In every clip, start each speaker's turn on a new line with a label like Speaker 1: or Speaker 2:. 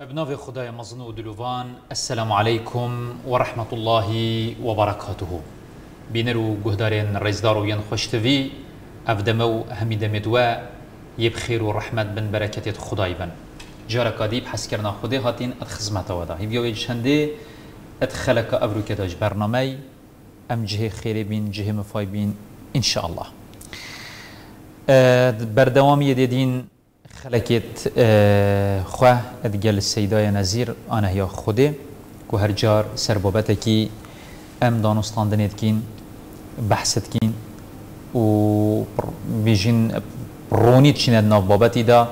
Speaker 1: أبناء خدای مزن و دلوان السلام علیکم و رحمت الله و برکاته بینر و گهدارین رزدار و ین خوشتوی أفدمو همید مدوا یب خیر و رحمت بن برکتت خدای بن. جارا کادیب حس کرنا خودی هاتین ات خدمت ودا. هی بیوی شنده ات خلق أبرو کداج برنامه أم جه خیر بین جه مفای بین إن شاء الله. بردوامی دیدین خلکت خواه ادگل سیدای نزیر آنه یا خوده که هر جار سر بابت کی ام دانستاندنید کین بحثت کین و بیجین رونی چیند ناف بابتی دا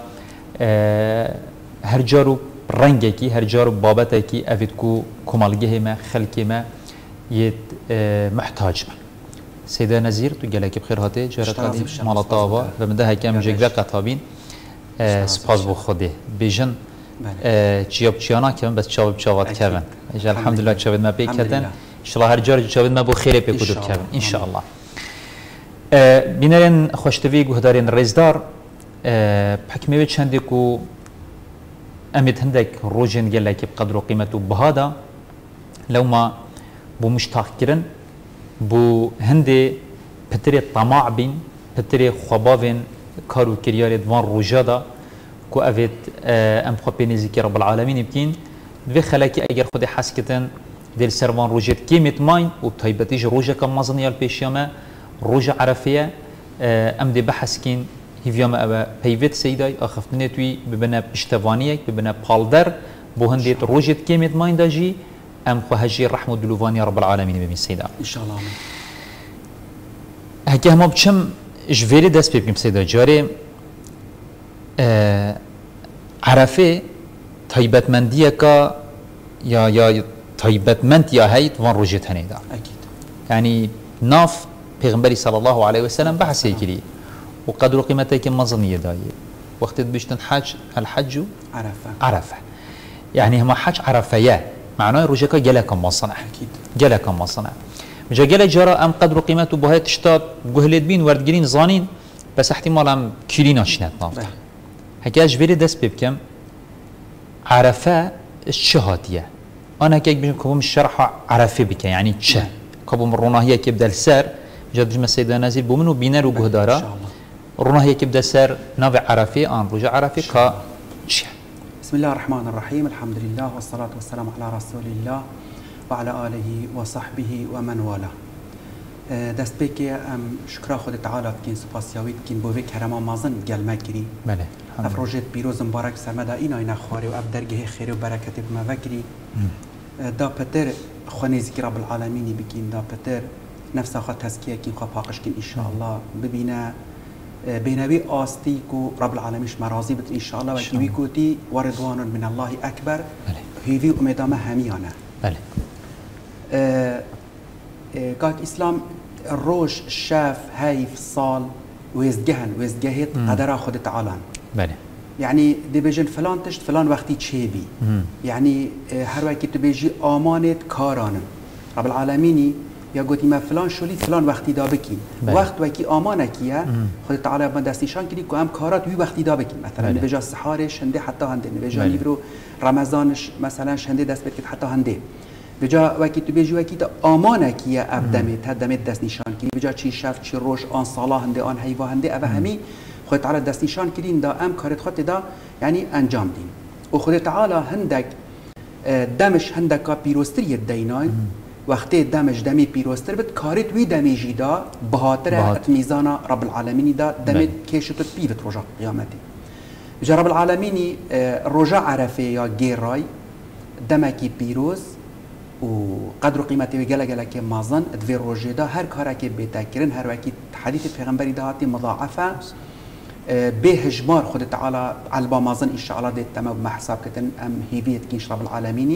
Speaker 1: هر جارو رنگی کی هر جارو بابت کی افید کو کمالگه ما خلقی ما یت محتاج من سيدة نزير تقلك بخير هاتي جرت هاتي مالطابة فمده هكام جيجا قطابين سپاس بو خوده بیژن چیاب چیانا کردن بس چاوب چاوات کردن اجا الحمدلله چاوب ما بی کردن انشالله هر جار چاوب ما بو خیره پی کدوب کردن انشالله بینرین خوشتوی گهدارین رزدار بحکمی به چندی کو امید هندک روجن گله که بقدر و قیمت و بهادا لو ما بو مشتاق کرن بو هندی پتری طماع بین پتری خواباوین كارو كريار دوان روجادا كو أفيت أم خو بينيزي رب العالمين يمكن في خلاكي اگر خود حس كتن دل سروان روجت كيمت ماين و تايبتيج روجا كم مزن يال بيشيما روجا عرفية أم دي بحث كين هيفيما أبا بيفيت سيداي اخف منتوي ببنا بشتوانيك ببنا بالدر بو هنديت روجت كيمت ماين داجي أم خو هجي رحمة دلوفاني رب العالمين ببين سيدا.
Speaker 2: إن شاء الله.
Speaker 1: هكي هم بچم جویری دست پی بکیم سیدا جاری عرفه تایبەتمەندیە کە یا یا تایبەتمەند یا هەیت وان ڕۆژێت هەنێدا ینی ناف پێغمبەری صلى الله عليه وسلم بەحسێکری و قدر و قیمەتێکی مەزنیە دایە وقتت بشتن حج الحج
Speaker 2: عرفة
Speaker 1: عرفة يعني هما حج عرفية معناه رجاك جلك مصنع
Speaker 2: أكيد
Speaker 1: جلك جا جرى ام قدر قيمته بهاي تشتات جهلت بين وردگرين زانين بس احتمال ام كيلينا شنات نافت هكاش فيري دست بكم عرفة الشهاتية أنا كيك بجم كبوم الشرح عرفة بك يعني تش كبوم الروناهية كيبدا السر جا بجم السيدة نازل بومنو بينر وجهدارا الروناهية كيبدا السر نافع عرفة ان رجع عرفة كا
Speaker 2: بسم الله الرحمن الرحيم الحمد لله والصلاة والسلام على رسول الله. وعلى آله وصحبه ومن والاه. دست بکی ام شکر خود تعالی کن سپاسیاوی کن بوی کرما مازن گلمه کری
Speaker 1: بله
Speaker 2: افروجت پیروز مبارک سرمدا این آینه خواری و اب درگه خیر و برکت بما وکری دا پتر خونی ذکر رب العالمینی بکین دا پتر نفس خود تزکیه کن خواه پاقش کن انشاءالله ببینه بينبي آستي كو رب العالمين مرازي بت إن شاء الله وكي كوتي ورضوان من الله أكبر هي في أمدامة هميانة
Speaker 1: بله.
Speaker 2: قالت اسلام روش شاف هاي فصال ويزجهن ويزجهت قدر خدت علان
Speaker 1: بله.
Speaker 2: يعني دي بيجن فلان تشت فلان وقتي چه بی؟ یعنی هر وقت تو آمانت کارانم رب العالمين یا ما فلان شولی فلان وقتی دا بکی وقت وکی آمانه کیه؟ خود ما من دستیشان کردی که هم کارات وی وقتی دا بکی مثلا جاست حارش هنده حتی هنده. نبجا برو رمضانش مثلا شنده دست بيت حتی هنده. بجا وکی تو بیجی وکی تا آمانه کیه اب دمت دمت دست نشان کی بجا چی شف چی روش آن صلاح هنده آن حیوا هنده اوه همی خود تعالی دست نشان کردین. دا ام کارت خود دا یعنی انجام دین. و خود تعالی هندک دمش هندکا پیروستری دینای. وقتی دمش دمی پیروستر بد کارت وی دمی جیدا بهاتر ات میزانا رب العالمین دا دمت کشت بیوت رجا قیامتی. بجا رب العالمین رجا عرفه یا گیرای دمکی پیروز وقدر قيمته جل جل كي مازن ادفير روجيدا هر كارا كي بيتاكرن هر وكي حديث پیغمبري دهاتي مضاعفه به هجمار خود تعالى على مازن ان شاء الله ديت تمام ما حساب كتن ام هيفيت كينش رب العالمين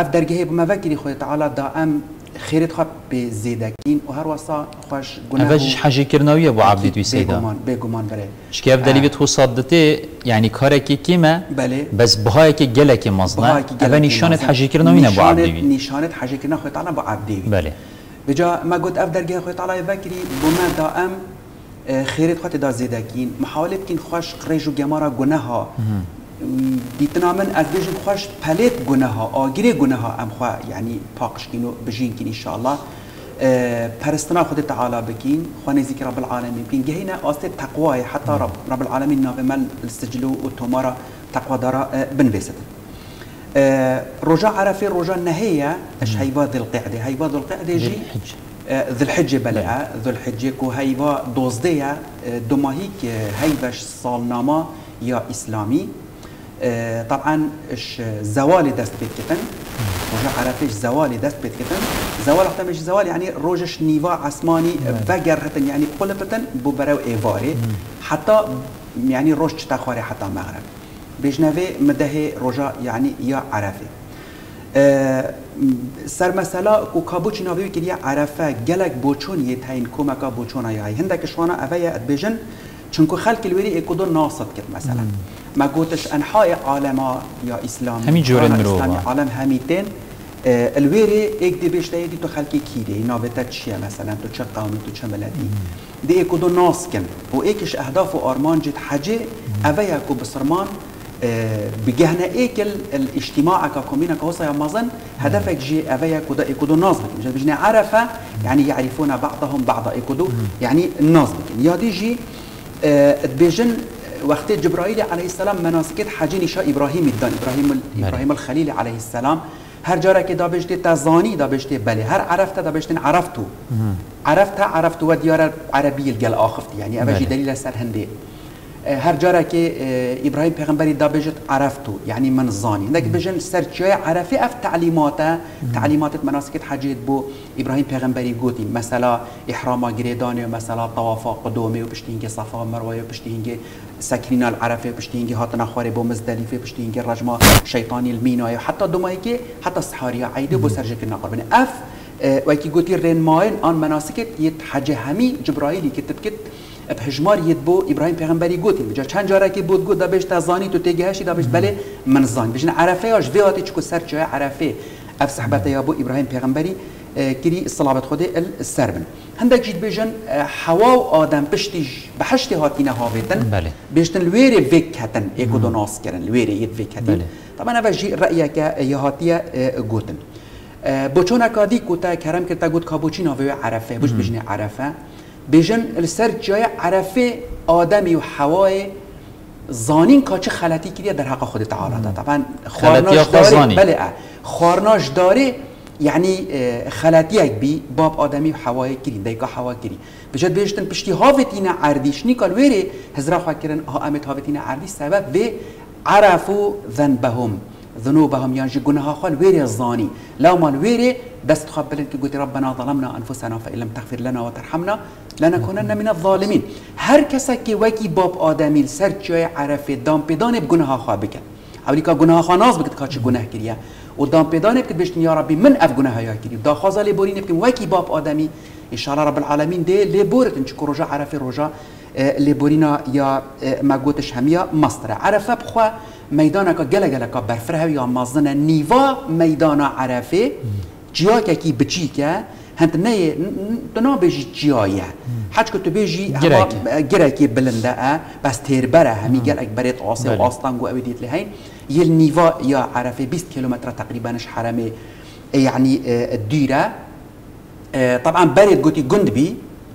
Speaker 2: اف درجه بما فكري خود تعالى دا ام خيرت خب بزيدكين وهر وصا خوش
Speaker 1: گناه اوجش حاجة کرناوی أبو عبدی توی سیدا
Speaker 2: بگمان بگمان بره
Speaker 1: شکی اف دلی بیت خو صادته؟ يعني كارك كيما
Speaker 2: بله
Speaker 1: بس بهايك جلك مصنع اما نشانت حاجة کرناوی أبو عبدی
Speaker 2: نشانت حاجة کرنا خود تعالى أبو عبدی
Speaker 1: بله
Speaker 2: بجا ما قلت أف درجة خود تعالى فكري بما دا أم خيرت خود دا زيدكين محاولة كين خوش قريج و جمارا گناها. دیتنا من بیشتر خوش پلیت گناه ها آگری گناه ها ام خواه یعنی پاکش کینو بجین کین انشاءالله پرستنا خود تعالی بکین خواه ذکر رب العالمین بکین. گهینا آسته تقوای حتی رب, رب العالمین ناغ مل السجلو و تومارا تقوى دارا بنفيست رجا عرفه رجا نهية اش هيبا ذي القعدة هيبا ذي القعدة جي ذي الحجة بلعة ذي الحجة كو هيبا دوزدية دماهيك هيباش صالنامة يا إسلامي طبعا اش زوال دست بيت كتن. رجا عرفه زوال دست بيت كتن. زوال وقتا مش زوال يعني روجش نيفا عسماني بقر هتن يعني قلبتن ببرو ايفاري حتى يعني روش تخواري حتى مغرب. بجنوی مده رجا یعنی یا عرفه سر مسئله کو کابوچ ناوی که یا عرفه گلک بوچون یه تاین کمکا بوچون یا هنده شوانا اوه بجن چونکو خلق الوری اکودو ناصد کت مثلا. ما گوتش انحای عالم یا إسلام.
Speaker 1: همین جوره مرو
Speaker 2: عالم همیتین الویری ایک دی بیشتر دی تو خلقی کیره نابتا چیه مثلا؟ تو چه قومی؟ تو چه ملتی؟ دی اکودو ناس کن. و ایکش اهداف و آرمان جد حجه. اوه یکو بسرمان بجهنا ايكل الاجتماع ككومينا كوصا يا مازن هدفك جي افيا كودا ايكودو نازبك مش بجنا عرفة يعني يعرفون بعضهم بعضا. ايكودو يعني نازبك يا دي جي بيجن وقت جبرائيل عليه السلام مناسكت حاجين شاء ابراهيم الدان ابراهيم ابراهيم الخليل عليه السلام هر جارا که دابشتی تزانی دابشتی بله. هر عرفت دابشتن عرفتو. عرفت عرفتو و دیار عربی الگل آخفت يعني أبجي دليل سر هندي هر جارا که ابراهیم پیغمبری دا بجت عرفتو یعنی من زانی. هندك بجن سرچای عرفی اف تعلیمات تعلیمات مناسکت حجیت بو ابراهیم پیغمبری گوتی. مثلا احرام گریدانی و مثلا طواف قدومی و پشتینگی صفا و مروه و ساكنين العرفه باش تينجي هاتنا با بومزدلفه باش تينجي رجما شيطاني الميناي حتی دومايكي حتى با عيده بو سرجك قربنا اف رن ماین رين ماين ان مناسكت يتحج که تبکت به بهجمار یه بو ابراهیم پیغمبری گوتین بجا چند جاره که بود گو دبش تزانی تو تجهشی، هشی دبش بله من زانی. بجن عرفه اش ویاتی چکو سر عرفه. اف صحبت یا بو ابراهيم پیغمبری کری صلابت خود السر بن. هنده جید بیجن حوا و آدم پشتی به هشتی هاتی نهاویدن.
Speaker 1: بله.
Speaker 2: بیشتن لویره ویک هتن ایکو دو ناس کرن یه ویک هتن
Speaker 1: بله.
Speaker 2: طبعا اوه جی رأی که یه هاتیه گوتن. بچون اکادی کتا کرم کرتا گوت کابوچی ناوی عرفه بوش بیجن عرفه. بیجن السر جای عرفه آدمی و حوای زانین کا چه خلطی کریه در حق خود تعالی طبعا
Speaker 1: خوارناش داره
Speaker 2: بله خارناش داره یعنی خلطی یک بی باب آدمی و هوای کری دیگه هوا کری. بجد بیشتن پشتی هافتین عردیش نیکال ویره هزرا خواه کرن ها امت هافتین عردی سبب به عرفو ذنبهم. ذنوبهم يعني جناها خال ويري الظاني لو ما ويري بس تقبل انت قلت ربنا ظلمنا انفسنا فان لم تغفر لنا وترحمنا لنكونن من الظالمين هر کسی که وکی باب آدمی سر جای عرف دام بگناه خواه بکن. اولی که گناه خواه ناز که چه گناه کریه. و دام پیدا نبکد بشتن یا ربی من اف گناه هیا کردی دا خوازا لی بوری نبکن وکی باب آدمی انشاءالله رب العالمین ده لی بورتن چکو رجا عرفه رجا لی بورینا یا مگوتش همیا مستره عرفه بخوا میدانا که گله گله که برفره یا مازن نیوا میدانا عرفه جیا که کی بچی که هند نه تنها بیجی جایه حتی که تو بیجی گرکی. بلنده بس تیربره همی گل اکبریت آسی و بله. آستان گو اویدیت لهین نيفا يا عرفة 20 كيلومتر تقريبا حرمي يعني الديرة. طبعا بريد قلتي جندبي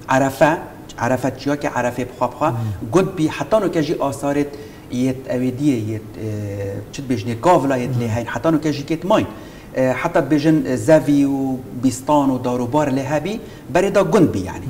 Speaker 2: عرفة عرفة جياكي عرفة بخوا بخوا. جندبي حتى نو كجي آثارت يت ابديه يت تشد بيجني كافلا يت لهين حتى نو كجي كيت ماين. حتى بيجن زافي وبيستان وداروبار لهبي بريدا جنبي يعني.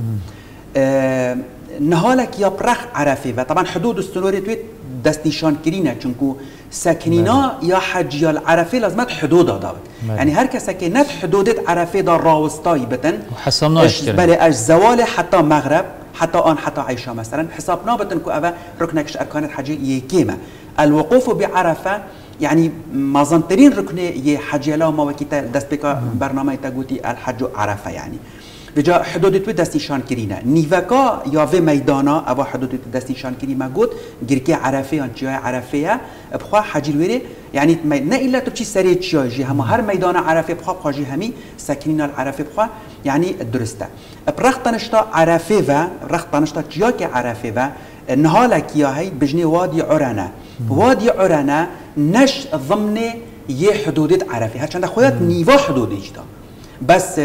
Speaker 2: آه نهالك يا برخ عرفي طبعا حدود السنوري تويت دست نشان کرینه چونکو سکنینا یا حج عرفه العرفه لازمت حدود داد یعنی هر کس که نت حدودت عرفه دا راوستایی بتن
Speaker 1: حساب اش
Speaker 2: بله اش زوال حتی مغرب حتى آن حتى عيشة مثلا حسابنا بتن كو أبا ركنك أركان حج يكيمة الوقوف بعرفه يعني یعنی ما زنترين ركنه يحجي لهم وكتا دست برنامج تقوتي الحج عرفة يعني بجا حدود تو دستی شان کرینا نیوکا یا و میدانا او حدود تو دستی شان کری ما گوت گرکی عرفه یا جای عرفه بخوا حجیل ویره يعني نه الا تو چی سری چی جی هم هر میدان عرفه بخوا بخوا همی ساکنین العرفه بخوا يعني درسته. برختنشتا عرفه و رختنشتا جیا که عرفه و نهالك يا هي بجني وادي عرنا وادي عرنا نش ضمن يه حدود عرفي هرچند خودت نیوا حدودی جدا بس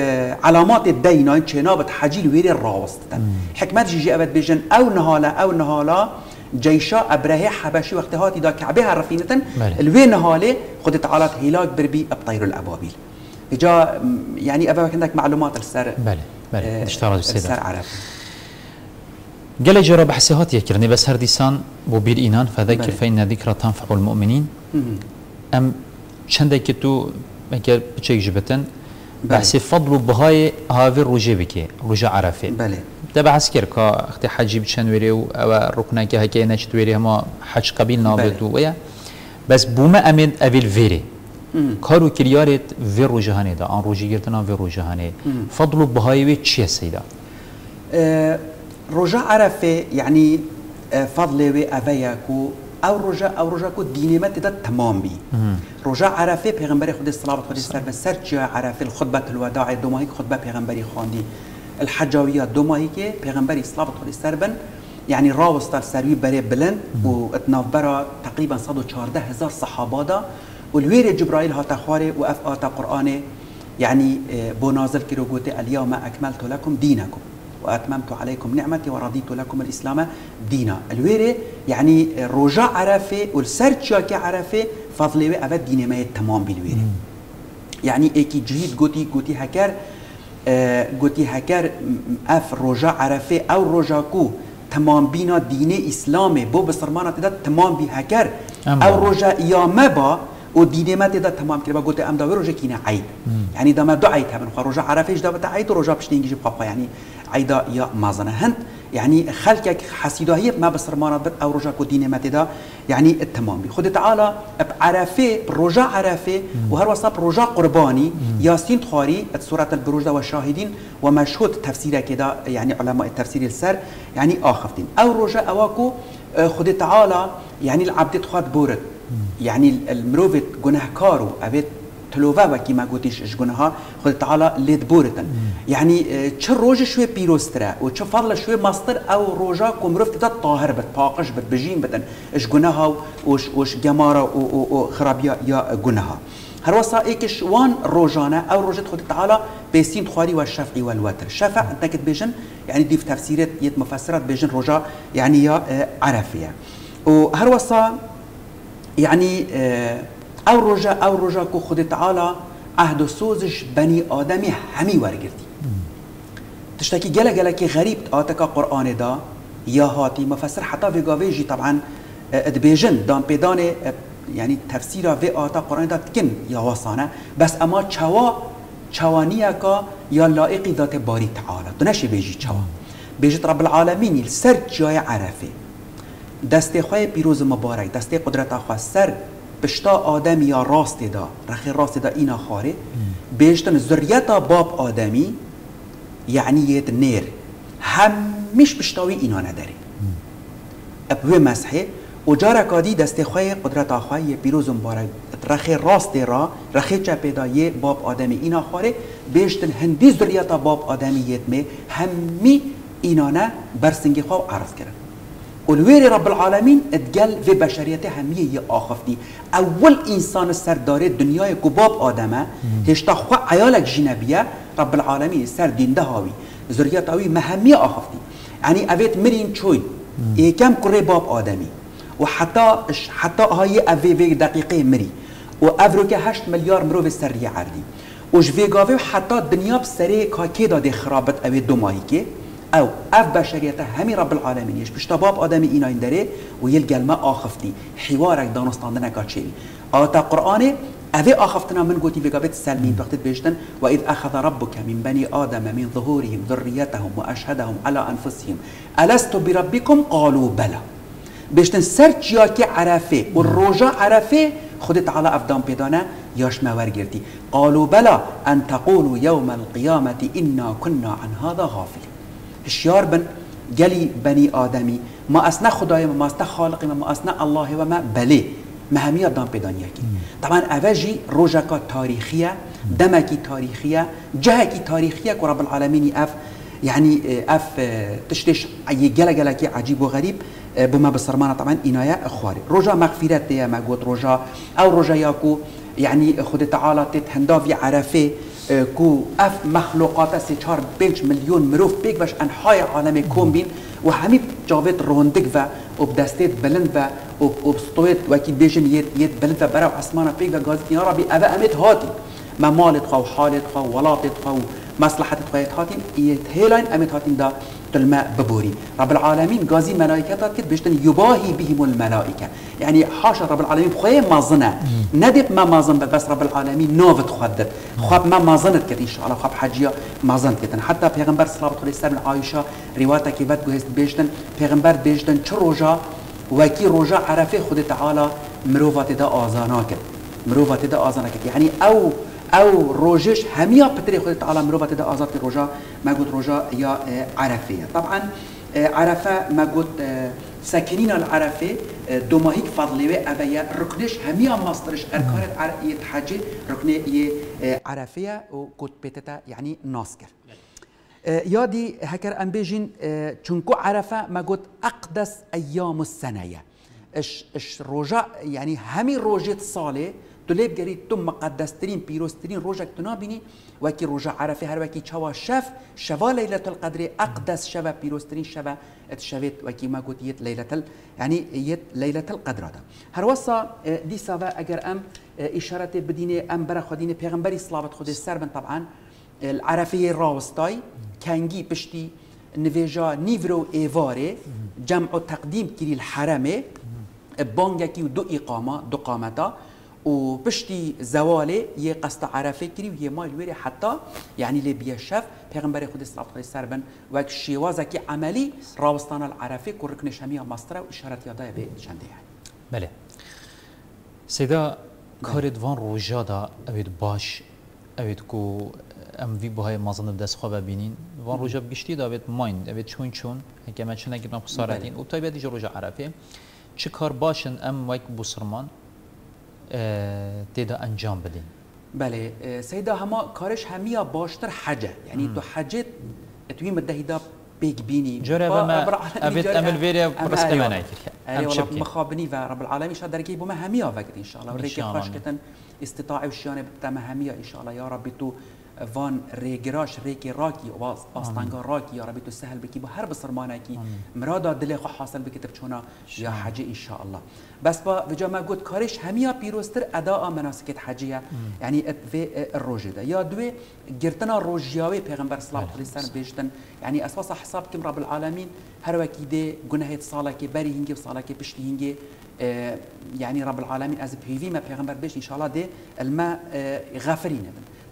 Speaker 2: علامات الدينا چنابت حجيل ويري الراوستن حكمت جيجي ابد بيجن أو نهالا أو نهالا جيشا ابراهي حبشي وقت هاتي دا كعبه رفينة الوي نهالي خد تعالى هلاك بربي ابطير الابابيل جا يعني ابا عندك معلومات السر
Speaker 1: بله بله. اشتغل
Speaker 2: السر عرب.
Speaker 1: قال جرى بحثي هاتي يكرني بس هر ديسان بو بير اينان فذكر فإن ذكرى تنفع المؤمنين ام چندێکی تو ئەگەر بچێک بەسی فضل و بەهای هاوی ڕۆژێ بکێ ڕژە عرفێ دە بەحس کرد کە ئەختی حەجی بچەند وێرێ و ئەوە ڕوکناکی هەکەی نەچێت وێری هەمە حەج قبیل نابێت و وەیە بەس بوومە ئەمێن ئەویل وێرێ کار و کریارێت vê ڕۆژەهانێدا ئەان ڕۆژیگرتنا vê ڕۆژەهانەیە فضل و بەهای وێ چییە سەیدا
Speaker 2: ڕۆژە عرفێ یعنی فضلێ وێ ئەڤەیە و أو رجا أو رجا کو دینیمت دا تمام بی. رجا عرفه پیغمبر خود صلوات خود سر به سر چه عرفه الخطبه الوداع دو ماهی خطبه پیغمبری خواندی. الحجاویه دو ماهی که پیغمبری صلوات خود سر بن يعني راوست سروي بري بلن واتناف برا تقريبا 114 هزار صحابة دا والوير جبرائيل هاتا خواري وأف آتا قرآن يعني بو نازل كيرو اليوم أكملت لكم دينكم وأتممت عليكم نعمتي ورضيت لكم الإسلام دينا. الويري يعني رجاء عرفة والسرچا كي عرفة فضلي أبد دين ما تمام بالويري. يعني إيكي جهيد قوتي قوتي هكر قوتي هكر أف رجاء عرفة أو رجاكو تمام بينا دين إسلامي. بو بسرمانة تدا تمام بي هكر. أو رجاء يا مبا و دینه ما تدا تمام کرد با گفته ام داوی روزه کینه عید یعنی دام دو عید هم خو روزه عرفش دا بتا عید و روزه پشتینگی بخوا یعنی عيدا يا مازنة. هند يعني خلقك حسيدو هي ما بصر ما بد أو رجا كو دين متدا يعني التمام خد تعالى بعرفه رجا عرفة وهر وصاب رجا قرباني. ياسين تخاري سورة البروج والشاهدين ومشهود تفسير كده يعني علماء التفسير السر يعني آخفتين. أو رجا أواكو خد تعالى يعني العبد تخاد بورد. يعني المروفت جنهكارو أبيت تلوفا وكي ما قلتش جنها خد تعالى ليد بورتن. يعني چه روج شوي بيروسترا و چه فضل شوي ماستر أو روجا كمرفت تا طاهر بت باقش بت بجين بتن اش جنها وش وش جمارة و خرابيا يا جنها هر وصا ايكش وان روجانا أو روجت خد تعالى بيسين تخاري والشفعي والوتر شفع انت بيجن يعني دي في تفسيرات يت مفسرات بيجن روجا يعني يا عرفيه وهر وصا يعني آه او روژا او روژا کو خود تعالی عهد و سوزش بنی آدمی همی ورگردی تشتاکی گلا گلا که غریب آتکا قرآن دا یا هاتی مفسر حتی وی جی طبعا ادبیجن دام پیدان یعنی تفسیر و آتا قرآن دا تکن یا واسانه. بس اما چوا چوانیه کا یا لائقی ذات باری تعالی. دو نشی بیجی چوا. بیجت رب العالمین سر جای عرفه. دست خواه پیروز مبارک دست قدرت خواه سر پشتا آدمی یا راست دا. رخی راست دا اینا خاره. بیشتن ذریتا باب آدمی یعنی یت نیر. همیش پشتاوی اینا نداره. ابوه مسحه و جارا کادی دست خواه قدرت آخواه پیروز مبارک. رخی راست را رخی چپه دا یه باب آدمی اینا خاره. بیشتن هندی ذریتا باب آدمی می همی اینا نه برسنگی خواه عرض کرد الویری رب العالمین ادگل و بشریت همیه آخفتی. اول انسان سرداره دنیای گباب آدمه. هشتا خواه عیالک جنبیه. رب العالمین سر دینده هاوی. زریات هاوی مهمی آخفتی. یعنی اوید مرین چوی. یکم کره باب آدمی. و حتی حتی های اوی وی دقیقه مری. و افرو که هشت میلیارد مروف سری عردی و جویگاوی حتی دنیا سری کاکی داده خرابت اوی دو ماهی که. أو أف بشریت همی رب العالمین یش پشتا باب آدم اینا این داره و یل گلمه آخفتی. حوارک دانستاندن اکا چیلی آتا قرآن اوه آخفتنا من قوتي بقابت السلمين وقت بيشتن وإذ أخذ ربك من بني آدم من ظهورهم ذريتهم وأشهدهم على أنفسهم. ألست بربكم قالوا بلى يا كي عرفه والروجا عرفه خدت على أفدان بيدانا ياش ما ورگرتي قالوا بلى أن تقولوا يوم القيامة إنا كنا عن هذا غافلين هشیار بن گلی بنی آدمی. ما اصلا خدای ما اصلا خالقی ما اصلا الله و ما. بله ما همه دام پیدانیه طبعا اوجی روژکا تاریخیه دمکی تاریخیه جهکی تاریخیه که رب العالمین اف يعني اف تشتش جلا جلا كي عجيب وغريب بما بسرمانه طبعا إنايا اخواري رجا مغفرت يا ما قلت رجا او رجا يعني خد تعالى تتهندافي عرفه کو اف مخلوقات سه چهار پنج میلیون مروف بیگ باش انهای عالم کمبین و همی جاوید روندگ و اب دستیت بلند و اب اب ستویت و کی بیجن یت یت بلند و برای عصمان بیگ و گازت یا ربی اوه امت هاتی. ما مالت خواه حالت خواه ولاتت خواه مصلحتت خواه هاتیم یت هیلاین امت هاتی دا. الماء ببوري. رب العالمين غازي ملائكة كت بيشتن يباهي بهم الملائكة. يعني حاشا رب العالمين خويا ما ظنا ندب ما ما ظن بس رب العالمين نوفت خدت خاب ما ما ظنت كت إن شاء الله خاب حجيا ما ظنت كت حتى پیغمبر صلى الله عليه وسلم عائشة رواية كيفت جهست بيشتن. پیغمبر بيشتن چه روجا وكي روجا عرفه خود تعالى مروفات دا آزانا كت مروفات دا آزانا كت يعني أو أو روجش هميا بتري خود تعالى مروفة دا آزاد روجا ما قلت روجا يا عرفية طبعا عرفة ما قلت ساكنين العرفة دوماهيك فضلي أبيا ركنش هميا مصدرش أركان يتحجي ركنة عرفية وقلت بيتتا يعني ناسكر. يادي هكر أم بيجين چونكو عرفة ما قلت أقدس أيام السنة إش إش روجا يعني همي روجت صالح تليب جري تم مقدسترين بيروسترين روجك تنابيني وكي روجا عرفي هر وكي تشوا شف شوا ليلة القدر أقدس شوا بيروسترين شوا اتشفت وكي ما قلت يت ليلة يعني يت ليلة القدر هذا. هر وصا دي سافا أجر أم إشارة بديني أم برا خديني بيغمبري صلاة خد السربن طبعا العرفية راوستاي كانجي بشتي نفيجا نيفرو إيفاري جمع تقديم كري الحرمه بانجاكي ودو إقامة دو قامتا. و پشتی زواله یه قصد عرفه کری و یه مال ویری حتی یعنی لی شف پیغمبر خود صلی الله سر بن و شیوازه که عملی راوستان العرفه که رکن شمیه ماستره و اشارت یاده به چنده یعنی.
Speaker 1: بله. سیدا کارت وان روژا دا اوید باش اوید کو ام وی بهای مازن دست خواه ببینین وان روژا بگشتی دا اوید اوید چون چون هکه ما چون اگرم خسارتین و تایبه دیجا روژا عرفه. چه کار باشن ام ویک بسرمان تێدا ئەنجام بدەین
Speaker 2: بەێ سەیدا هەما کارش هەمیە باشتر حەجە ینی تو حەجێت توی مدەهیدا پێک بینی.
Speaker 1: جۆرە ئەمل وێرە
Speaker 2: مخابنی و رب العالمی شا دەرگی بۆمە هەمیە وەکت ئینشاءڵە ڕێکی خۆشکردن استطاع و شیانە بتەمە هەمیە ئینشاءڵە یا ڕبی تو وان ریگراش ریکی راکی و آستانگا راکی یا ربی تو سهل بکی با هر بسرمانه کی مرادا دل خو حاصل بکی تر چونا یا حج ان شاء الله بس با وجا ما گفت کارش همیا پیروستر ادا مناسک حجیه یعنی في الروجه ده یا دوی گرتنا روجیاوی پیغمبر صلی الله علیه و سلم بیشتن یعنی أساس حساب کم رب العالمین هر وکی ده گناه ساله کی بری هنگی کی پشتی هنگی يعني رب العالمين از بيفي ما پیغمبر بيش ان شاء الله دي الماء غافرين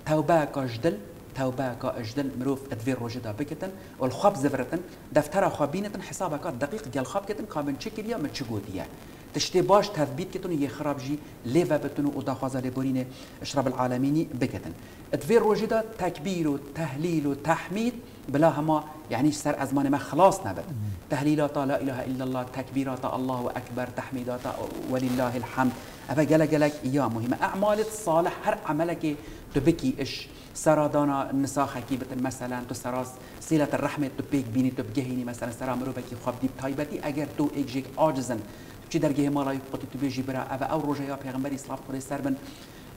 Speaker 2: توبه كاجدل توبه كاجدل مروف ادفير روجدا بكتن والخاب زفرتن دفتر خابينتن حسابك دقيق ديال خاب كتن كامن تشكيليا من تشغوديا تشتي باش تثبيت كتن هي خراب جي ليفا بتنو ودا خوازا لبورين اشرب العالميني بكتن ادفير روجدا تكبير وتهليل وتحميد بلا هما يعني سر ازمان ما خلاص نبت تهليلات لا اله الا الله تكبيرات الله اكبر تحميدات ولله الحمد. افا جلك جلك يا مهمه. اعمال الصالح هر عملك تو بکی اش سرادانا نساخه کی مثلا تو سراس سیلت الرحمه تو بیک بینی تو بگهینی مثلا سرا بکی خواب دیب تایبتی. اگر تو ایک جیک عاجزن چی درگه مالای قطی تو بیجی برا أو یا پیغمبری اسلام خود سر بن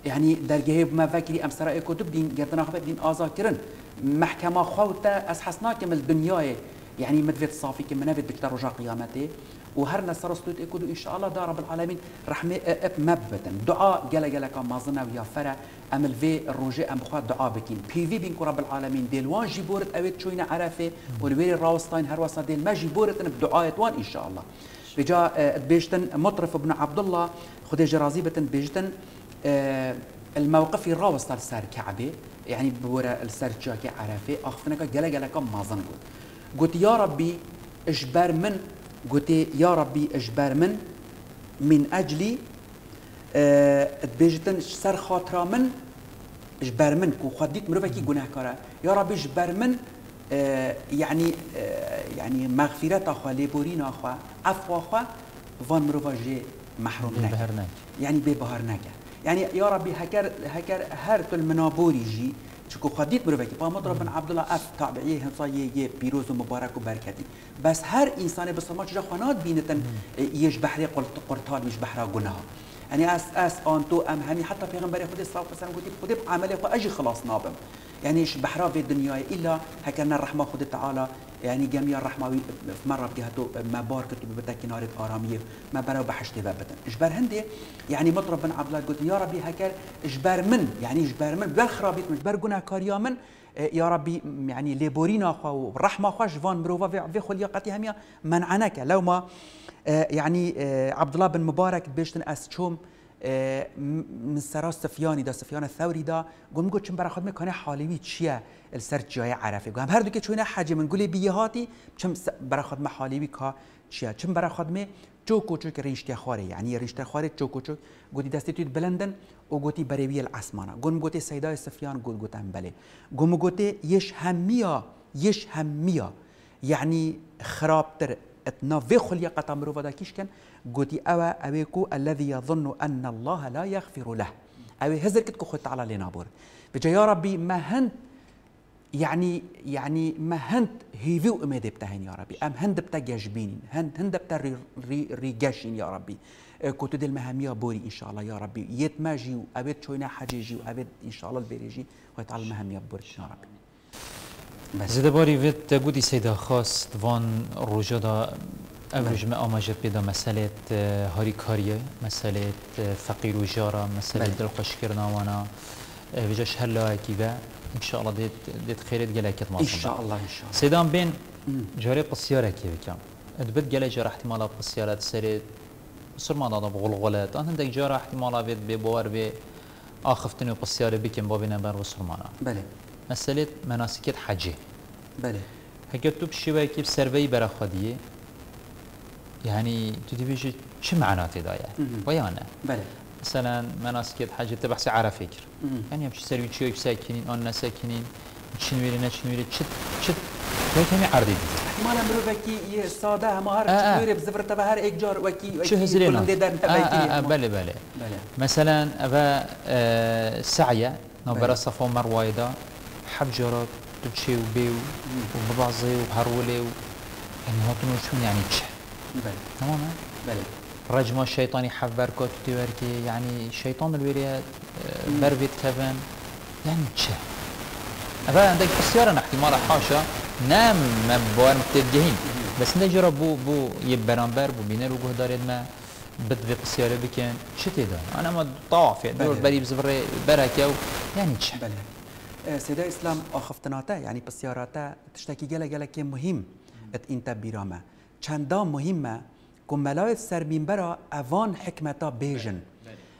Speaker 2: يعني درجه ما فكري ام سراء كتب دين قردنا خبر دين آزاكرن محكمة خوتا از حسناك من الدنيا يعني مدفت صافي كم نفت بكتر رجاء قيامته وهرنا سرستوت اكدو ان شاء الله دا رب العالمين رحمه اب مبتن دعاء جلا جلا كان مازنا ويا فرا امل في الروجي ام بخوات دعاء بكين بي في بين رب العالمين ديل وان جيبورت اويت شوينا عرفه. والويري راوستاين هر وسط ديل ما جيبورت بدعاء وان ان شاء الله بجا بيجتن مطرف ابن عبد الله خدي جرازيبة بيجتن الموقف راوست السار كعبه يعني بورا السار جاكي عرفه اخفنك جلا جلا كم مازن قلت يا ربي اجبر من قلت يا ربي اجبر من من اجلي أه بيجتن سر خاطر من اجبر من كو خديت مروفكي گناه كارا يا ربي اجبر من يعني أه يعني مغفرت آخوا لبورين اخوا عفو آخوا فان مروفا جي محروم نك يعني ببهر نك يعني يا ربي هكر هكر جي چکو خدید مرو وکی پامت ربن عبدالله اف تابعیه همسا یه یه پیروز و مبارک و بس هر انسان بسما چجا خانات بینتن یش بحری قرطال میش بحرا گناه. يعني اس اس آن تو ام همي حتى پیغمبر خود صلى الله عليه وسلم قلت خود عمل خو أجي خلاص نابم. يعني إيش بحرا في الدنيا الا هكذا الرحمه خود تعالى يعني جميع الرحمه في مرة بجهته ما باركت ببتا كنارة آرامية ما برا بحشت ببتا. اجبر هندي يعني مطرب بن عبد الله قلت يا ربي هكا اجبر من يعني اجبر من بالخرابيط اجبر جنا كاريا من يا ربي يعني ليبورينا خو ورحمة خو جوان مروفا في خليقتي هميا منعنك لو ما يعني عبد الله بن مبارك بيشتن أس چوم من سرا سفیانی دا سفیان ثوری دا گم گو چون خود می‌کنه حالیوی چیه؟ السر جای عرفه. گم هر دو که چونه حج من گلی بیه هاتی چون خود حالیوی کا چیه؟ چون خود می چو کوچک ریشته خواره. یعنی ریشته خواره چو کوچک گوتی دستی توی بلندن و گوتی بروی الاسمانه. گم گوتی سیدای سفیان گوت گوتن بله. گم گوتی یش همیا یش همیا یعنی خرابتر اتنا في خليقة مروفا كيش كان قوتي أوا أويكو الذي يظن أن الله لا يغفر له. أوي هزر كتكو خد تعالى لنابور بجا يا ربي ما هند يعني يعني ما هند هيفيو اميدي بتاهين يا ربي. أم هند بتا جاجبين هند هند بتا ري ري ريجاشين يا ربي. كنت دي المهامية بوري إن شاء الله يا ربي. يت ماجي وابد شوينا حاجيجي وابد إن شاء الله البيريجي ويتعلم المهامية بوري يا ربي.
Speaker 1: زده باری وید گودی سیدا خواست وان روژا دا اوش ما آماجت بیدا مسئله هاری کاریه مسئله فقیر و جارا مسئله دل خوش کردن وأنا ویجاش هر لای کی و ان شاء الله دید دید خیرت گله کت
Speaker 2: ان شاء الله ان شاء الله
Speaker 1: سیدان بین جاری قصیاره کی بکم ادبت گله جار احتمالا قصیاره سرید صر ما دادا بغلغلات أنا عندك جارة احتمال بيت ببوار بي آخفتني قصيارة بكم بابنا بر وصرمانا
Speaker 2: بله.
Speaker 1: مسألة مناسكة حجة.
Speaker 2: بله.
Speaker 1: هكذا تو سربي برا خديه يعني تو تبيش شو معناته دايا ويا أنا
Speaker 2: بله.
Speaker 1: مثلا مناسك حاجة تبحث على فكر يعني بش سربي شو ساكنين أنا ساكنين شنويري نشنويري شت شت هيك هم عرضي
Speaker 2: احتمالا مرو وکی ساده همه هر چطوری بزفر تبع هر یک جار وکی
Speaker 1: هزلينا
Speaker 2: كلهم ديدان
Speaker 1: آه آه آه بله بله. مثلا أبا آه سعية نبرة صفا مروايدا حب جارات تبشي وبيو وببعضي وبهرولي و... يعني هاتونو شون يعني تش
Speaker 2: بله
Speaker 1: تماما
Speaker 2: بله
Speaker 1: رجم الشيطاني حف بركات تباركي يعني الشيطان الوريات بربيت كفن يعني تش أبا عندك بسيارة احتمال حاشا نام ما بوار متجهين بس نجرا بو بو يبرانبر بو بينر وجه دارد ما بد في قصيارة بكن شتي ده أنا ما يعني دور
Speaker 2: بله.
Speaker 1: بري بزفر بركة يعني تش
Speaker 2: بله آه، سيدا اسلام آخفتناتا يعني بسياراتا تشتكي جلا جلا كي مهم ات انت بيراما چندا مهمه که ملایت سر منبرا اوان حکمتا بیجن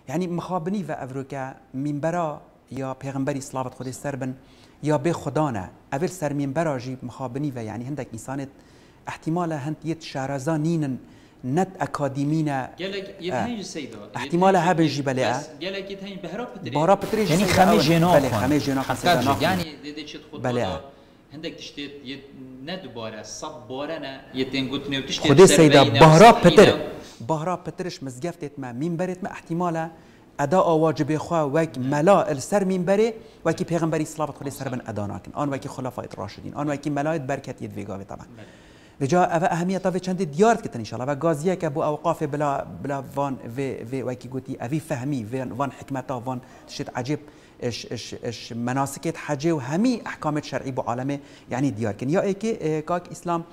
Speaker 2: یعنی مخابنی و افروکا منبرا یا پیغمبری صلوات خود سر بن یا به خدا نه اول سر منبرا جی مخابنی و یعنی هندک انسانت احتمال هند یت شارزا نت اکادیمینا
Speaker 1: قالك
Speaker 2: يتهيج
Speaker 1: سيدا
Speaker 2: احتمال هبل جبلة.
Speaker 1: قالك يتهيج بهرا
Speaker 2: بارا بتريج
Speaker 1: يعني
Speaker 2: بله خمس جناح سيدا ناخن.
Speaker 1: يعني دي تشت خد
Speaker 2: بله.
Speaker 1: عندك تشتت يت ندبارة صب بارنا يتن قلت نو تشتت
Speaker 2: خودی سیدا بهرا
Speaker 1: پتر.
Speaker 2: بهرا پترش مزگفتت ما منبرت ما احتمالا ادا واجب خوا وک ملا السر منبره وکی پیغمبری صلوات خود سر بن ادا ناکن. آن وکی خلفای راشدین. آن وکی ملایت برکت ویگاوی طبعا بجا أو اهمیت أو چند دیارت کتن ان و گازیه که بو اوقاف بلا بلا وان و و وکی گوتی اوی فهمی وان وان حکمتا وان شت عجیب اش اش اش مناسكت حجه وهمي احكام شرعي بو عالمه يعني ديار كن يا ايكي كاك اسلام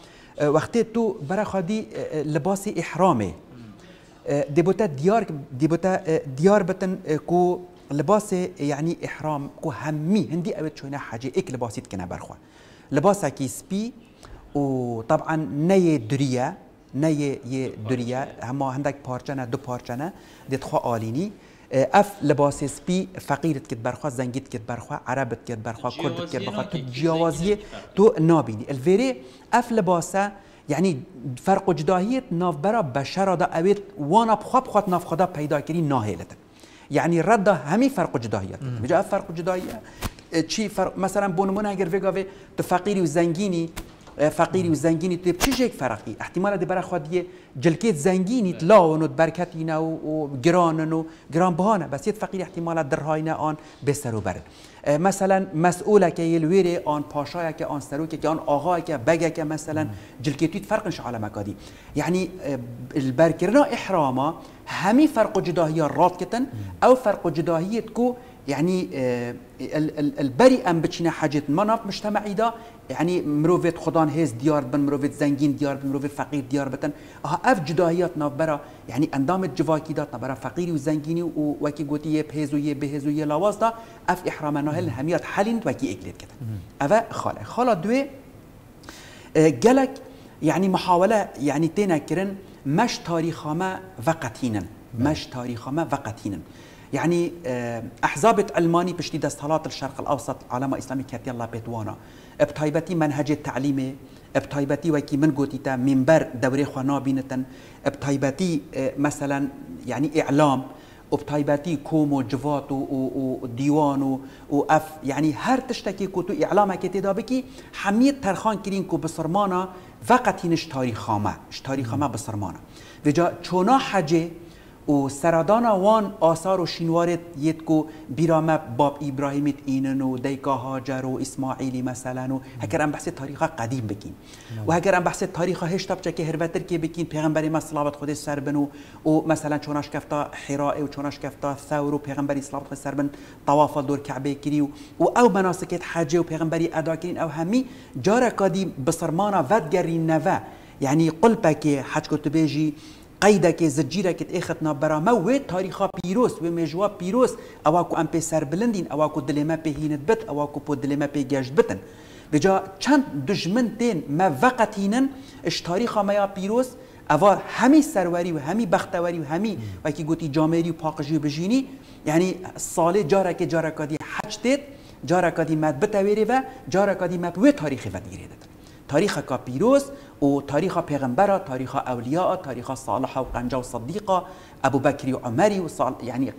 Speaker 2: آه، وقتی تو برا خادی آه، لباس احرامه آه، ديبوتا ديار ديبوتا آه، ديار بتن كو لباس يعني احرام كو همي هندي اوت شوينا حاجة اك لباسيت كنا برخوا. لباسا كي سبي وطبعا نه دریا نه یه دریا همه هندک پارچنه دو پارچنه دید خواه آلینی. اف لباس سپی فقیرت کد برخوا زنگیت کد برخوا عربت کد برخوا کردت کد برخوا تو جیوازیه تو نابینی. الویره اف لباسه یعنی فرق و جداهیت نافبرا بشرا دا اوید وانا بخواب خواد ناف خدا پیدا کری ناهیلتن یعنی رد همی فرق و جداهیت. فرق و جداهیت چی فرق؟ مثلا بونمون اگر وگاوه تو فقیری و زنگینی فقیری فقيري تو تب تشيك فرقي احتمال دي برا خد يه جلكيت زنجيني و بركتينا و گران بهانه بس یه فقیر احتمال نه آن و برد مثلا مسئول که یلویر آن پاشای که آن سرو که آن آقا که بگه که مثلا جلکیتویت فرقش عالم کادی. یعنی البرکرنا احراما همی فرق و جداهی رات کتن او فرق جداهیت کو يعني البري أم بچنا حاجة مناف مجتمعي دا يعني مروفيت خدان هيز ديار بن مروفيت زنگين ديار بن مروفيت فقير ديار بتن. آه اف جداهيات ناف برا يعني اندام جواكي دات برا فقيري وزنگيني وكي قوتي بهزو يه بهزو يه لاواز دا اف احرامنا هل هميات حلين وكي اكلت كده اوا خاله. خاله دوي جلك يعني محاوله يعني تينا كرن مش تاريخما وقتينن مش تاريخما وقتينن يعني احزاب علماني بشتي دستهالات الشرق الأوسط علامة إسلامي كاتي الله بيتوانا. بتايبتي منهج التعليمي بتايبتي وكي من قوتيتا منبر دوري خوانا بينتن. بتايبتي مثلا يعني إعلام. وبتايبتي كوم وجفات وديوان واف يعني هر تشتكي كوتو اعلامك تدابكي حميد ترخان كرين كو بصرمانا فقط نش تاریخامه اش تاریخامه بسرمانه وجا چونا حجه و سرادانا وان آثار و شینوارت یت کو بیرامه باب ابراهیمیت اینن و دیکا هاجر و اسماعیلی مثلا و هکر ام بحث تاریخ قدیم بکین. و هکر ام بحث تاریخ هشتاب چه که هروتر که بکین پیغمبری ما صلوات خود سر بنو و مثلا چوناش کفتا حراء و چوناش کفتا ثور و پیغمبری صلوات خود سر بن طواف دور کعبه کری و او مناسکت حج و پیغمبری ادا کرین. او همی جارا کادی بسرمانا ودگری نوه. يعني قلبك حج كنت بيجي قیدک زجیرک اخت برامه و تاریخا پیروس و مجوا پیروس اواکو ام پی بلندین اواکو دلما پی هینت بت اواکو پو دلما پی گشت بتن. بجا چند دجمن تین ما وقتینن اش تاریخا ما یا پیروس اوا همی سروری و همی بختوری و همی و کی گوتی جامری و پاقجی بجینی یعنی سال جارا که جارا کدی حج تید جارا کدی مد بتویری و جارا کدی مد و تاریخی و دیره تاریخ کا پیروز و تاریخ پیغمبر تاریخ اولیاء تاریخ صالح و قنجه و صدیقه ابو بکری و عمری و صال يعني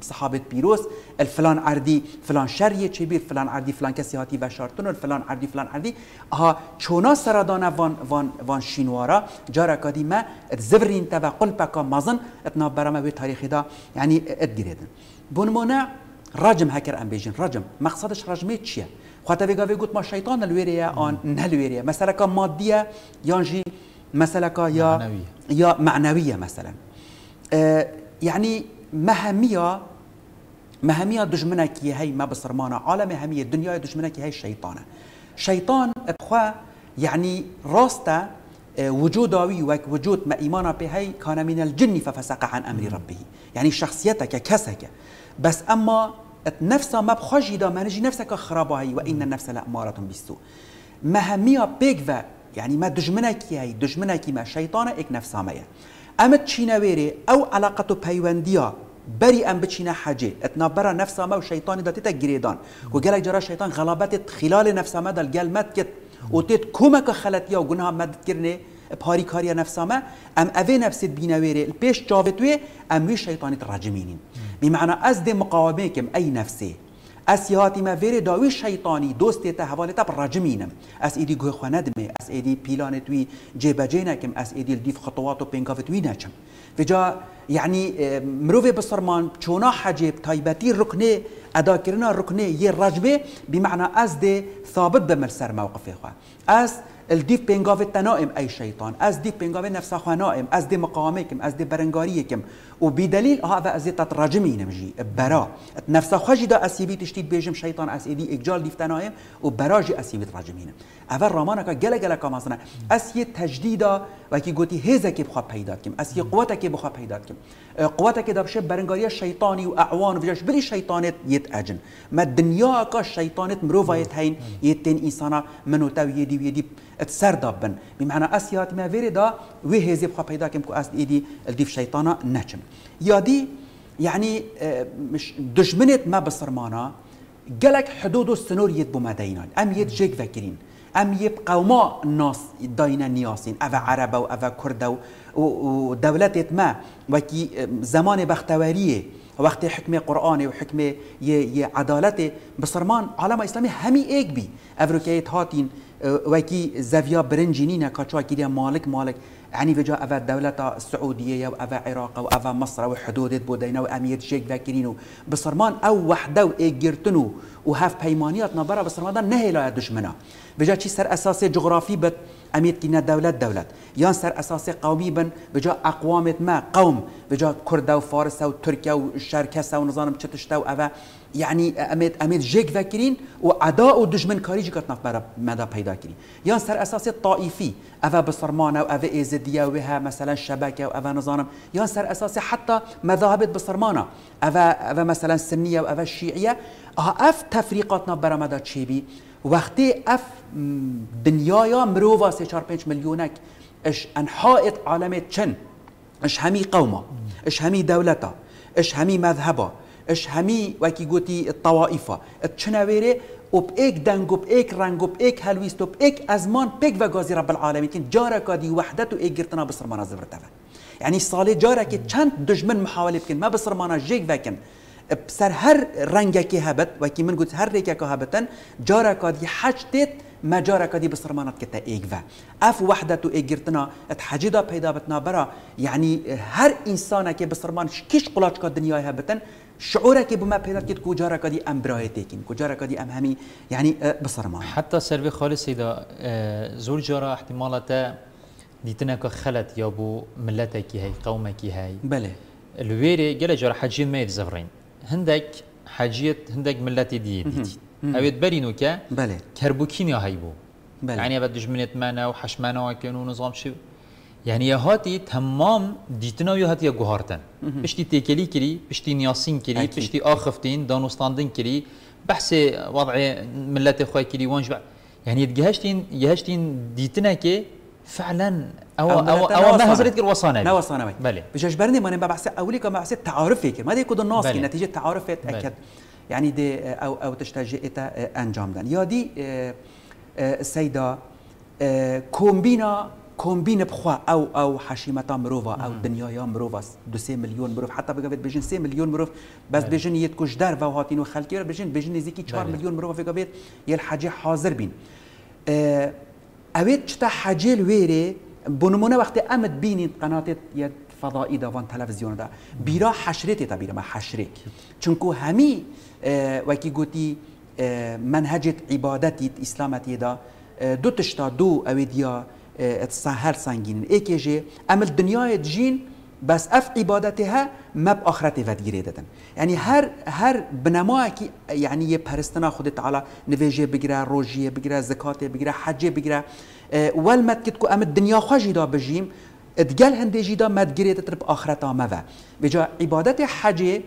Speaker 2: صحابه پیروز الفلان عردی فلان شریه چبیر فلان عردی فلان کسی هاتی و شارتون الفلان عردی فلان عردی. ها چونا سرادان وان وان وان شینوارا جارا قدیمه زبرین تبع قلبك مازن اتنا برامه به تاریخ دا يعني ادگیردن بونمونه رجم هکر ام بیجن رجم مقصدش رجمه چیه؟ خاطر ویگا وی ما شیطان الویریه آن نلویریه. مثلا که مادیه یانجی مثلا که یا معنوية. یا معنویه مثلا. آه يعني مهمية مهمية دجمنك هي ما بصرمانة عالم همية الدنيا دجمنك هي الشيطانة شيطان بخوا يعني راسته وجوداوي وك وجود ما إيمانا بهي كان من الجن ففسق عن أمر ربه. يعني شخصيتك كسك بس أما نفسها ما بخوش دا منجي نفسك خرابة هي وإن النفس لأمارة بالسوء. مهمية بيك و يعني ما دجمنك هي دجمنك ما شيطانة إك نفسها ما أما تشينا ويري أو علاقة بيوانديا بري أم بچينا حاجة اتنابرا نفسها ما وشيطان دا تتا جريدان وقالك جرى الشيطان غلبت خلال نفسها ما دل مات كت وتيت كومك خلتيا وقنها مدد كرني بهاري كاريا پاریکاریە ام ئەم ئەێ نەفسێت بینەوێرێ پێش چاوێتێ ئەم وی شەیتانیت ڕجمینین میمانە ئەس دێ مقاومێکم ئەی نەفسێ ئەس هاتیمە ویره داوی شەیتانی دۆستێتە هەواڵێتە ڕجمینم ئەس ئیدی گوێخوا نەدمێ ئەس ئێدی پیلانێت توی جێبەجێ نەکەم از ایدی دیف خطوات و پێنگافت وی و فجا یعنی مروه بسرمان چونا چۆنا حەجێب تایبەتی ڕکنێ ئەداکردنا ڕکنێ یە ڕجبێ بیمعنا از دی ثابت بمر فی خواه. از الديف بينغاف تنائم ای شيطان از ديف بينغاف نفسا خنائم از دي مقامكم از دي برنغاريكم وبدليل هذا از تترجمي نمجي برا. نفسا خجدا اسيبي تشتيد بيجم شيطان اس دی اجال ديف تنائم وبراجي اسيبي ترجمين اول رامانا گلا گلا كا مثلا اس يه تجديدا وكي گوتي هيزا كي بخا پیداد كم اس يه قوتا كي بخا پیداد كم قوتا كي دابشه برنغاريا شيطاني واعوان وجاش بلي شيطانت يت اجن. ما دنيا كا شيطانت مروفايت هين يتن انسانا منو تاو يدي ويدي تسر دابن بمعنى اسيات ما فيري دا وي هزي بخوا پیدا كم كو أس إيدي الديف شيطانا نچم يا دي يعني مش دشمنت ما بصرمانا. قالك حدود السنور يد بمدينان أم يد جيك فاكرين أم يب قوما الناس داينا نياسين. أفا عربة وافا كردة ودولة ما. وكي زمان بختوارية. وقت حكمة قرآن وحكمة عدالة بصرمان عالم إسلامي همي إيك بي. أفروكيت هاتين وكي زافيا برنجينينا كاتشوا كيديا مالك مالك يعني فيجا أفا الدولة السعودية أو أفا العراق أو أفا مصر أو حدود بودينا وأمير شيك ذاكرينو بصرمان أو وحدة وإيجرتنو وهاف بيمانيات نبرة بصرمان نهي لا دشمنا فيجا شي سر أساسي جغرافي بت امید كنا دولة دولة يان سر اساس قومي بن بجا اقوام ما قوم بجا كرد و فارس و تركيا و شركسة و نظام چتشتا و يعني امید امید جيك ذاكرين و عداء و دشمن كاري جكت نف مدى پیدا كرين يان سر أساس طائفي اوه بصرمانه و اوه ازديه وها مثلا شبكه و اوه نظام يان سر أساس حتى مذاهب بصرمانه اوه اوه مثلا سنيه و اوه شيعيه اف تفريقاتنا برا مدى تشيبي وقتی اف دنیایا مروفا سه چار پنج میلیونک اش انحائط عالمت چن؟ اش همی قوما. اش همی دولتا. اش همی مذهبا. اش همی وکی گوتی الطوائفة تشنويري وبإيك دنگ وبإيك رنگ وبإيك هلويست وبإيك أزمان بيك وغازي رب العالمين كن جارك دي وحدته إيك جرتنا بصر منازل رتفا يعني صالي جارك چند دجمن محاولة بكن ما بصر منا جيك وكن بسر هر رنگکی هبت و کی من گوت هر ریکه که هبتن جارا کادی حجتت ما جارا کادی بسرمانت کتا ایگ و. اف وحدت و ایگرتنا ات حجیدا پیدا بتنا برا. يعني هر انسان که بسرمان کش قلاچ کا دنیا هبتن شعوره که بما پیدا کد کجا کادی ام برای تکین کجا کادی ام همی؟ يعني بسرمان
Speaker 1: حتى سروي خالص اذا زور جارا احتمالات دیتنا خلت یا بو ملتکی هی قومکی هی.
Speaker 2: بله.
Speaker 1: الويري قال جرى حجين ما يتزفرين هندك حاجية هندك ملتي دي ديتي اويت برينو كا
Speaker 2: بله.
Speaker 1: كربوكين يا هيبو بله. يعني ابد دجمنت مانا وحشمانا وكانو نظام شو. یعنی یه هاتی تمام دیتنا یه هاتی گوهارتن. پشتی تکلی کری پشتی نیاسین کری پشتی آخفتین دانوستاندن کری بحث وضع ملت خواه کری وانج یعنی دگهشتین یهشتین دیتنا که فعلا او بله. بله. بله. او او, أو ما هزرت كر وصانا
Speaker 2: نا وصانا بله ما نبا بحث اولي كما بحث تعارف هيك ما ديكو الناس بله. نتيجه تعارف اكد يعني دي او او تشتاج انجام دن. يا دي سيدا كومبينا كومبين بخوا أو أو حشيمتا مروفا أو دنيا يا مروفا دو سي مليون مروف. حتى بقى بيجن سي مليون مروف. بس بيجن يتكوش دار وهاتين وخلكي بيجن. بيجن نزيكي 4 مليون مروف قبيت يل حاجة حاضر بين. اوید چتا حجل ویره بنمونه وقتی امد بینید قنات یه فضایی دا وان تلویزیون دا. بیرا حشره تا بیرا ما حشره چونکو همی وکی گوتی منهجت عبادتی اسلامتی دا. دو تشتا دو اویدیا هر سنگین. ایکیجه عمل دنیای جین بس اف عبادتها ما باخرته ودگیری دادن. یعنی هر هر بنما کی یعنی یه پرستنا خود تعالی نویجه بگیره روجیه بگیره زکات بگیره حج بگیره. ولمت کت کو ام دنیا خوشی دا بجیم ادگل هنده جیدا مدگیری تر آخرت آمه و. بجا عبادت حج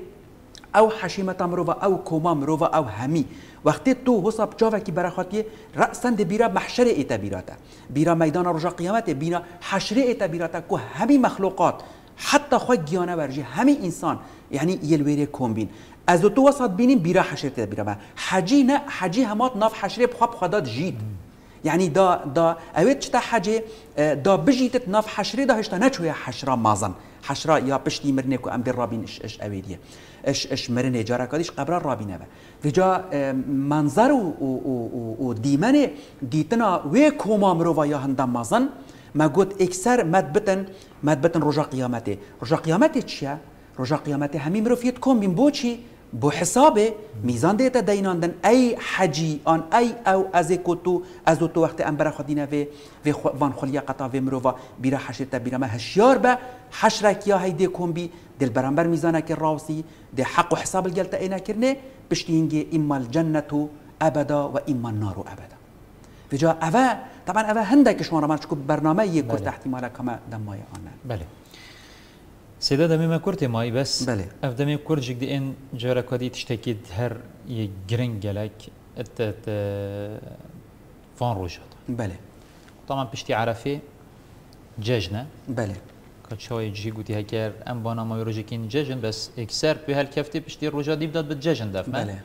Speaker 2: او حشیمت مروفا او کوما مروفا او همی. وقتی تو حساب جاوه کی برخاتی رأسا ده بیرا محشر ایتا بیراتا بیرا میدان رجا قیامت بینا حشر ایتا بیراتا که همی مخلوقات حتى خو گیانه برجی همه انسان یعنی یلویری کومبین از تو وسط بینیم بیرا حشرت بیرا حجی نه حجی همات ناف حشره بخواب خداد جید. يعني دا دا اويت چتا حاجه دا بجيت ناف حشره دا هشتا نچويا حشره مازن. حشره يا بشتي مرنه كو ام رابين اش اش اويديه اش اش مرنه اجاره کدیش قبر را بینه و جا منظر و, و, و, و دیمن دیتنا و کوما یا هندم مازن ما گوت اکثر مد بتن مد بتن رجا قیامت رجا قیامت چیه؟ رجا قیامت همین مروفیت کوم بین بوچی بو حساب میزان دیتا دینان ای حجی آن ای او از کتو از تو وقت ئەو ئەزێ کۆت و ئەز و تۆوەختە بیرا بەرە خودینەێ وان خولیە قەتاێ مرۆڤ بیرە حەشێتە بیرەمە هەشیار بە حەشرەکییا دل کۆمبی دلبەرەمبەر که راوسی دی حق و حساب گەلتە ئەینەکردێ پشتینگێ ئیممەل اما و ابدا و ئیممان نار و جا اوه، طبعا اوه طبعا که شما را چکو برنامه یک بله. کورد احتیمالە کەمە دمای ئاە
Speaker 1: بله. سيدا دمي ما كورتي ماي بس
Speaker 2: بله
Speaker 1: اف دمي كورجك دي ان جارا كودي تشتكيد هر يجرين جالك ات ات فان روجات
Speaker 2: بله
Speaker 1: طبعا بشتي عرفي جاجنا
Speaker 2: بله
Speaker 1: كات شوي جي قوتي هكر ام بانا ما يروجيكين جاجن بس اكسر بهالكفتي بشتي الروجا دي بدات بالجاجن داف
Speaker 2: بله